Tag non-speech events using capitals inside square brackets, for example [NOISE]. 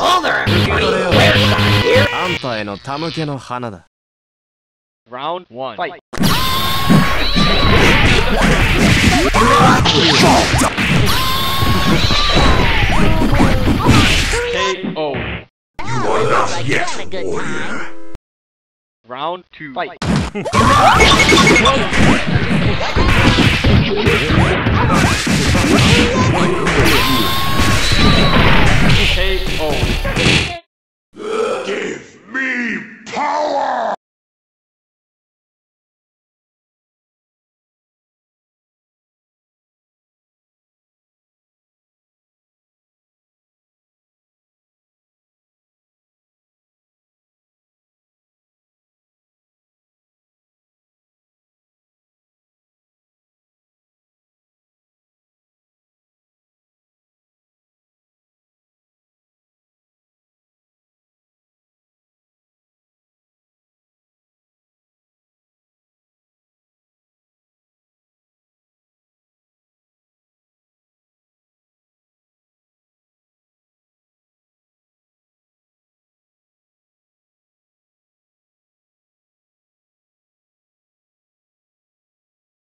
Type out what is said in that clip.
Hello there, everybody. Where's that here? あんたへの手向けの花だ Round one. Fight. KO. You are not yet, warrior. Round two. Fight. [LAUGHS] power!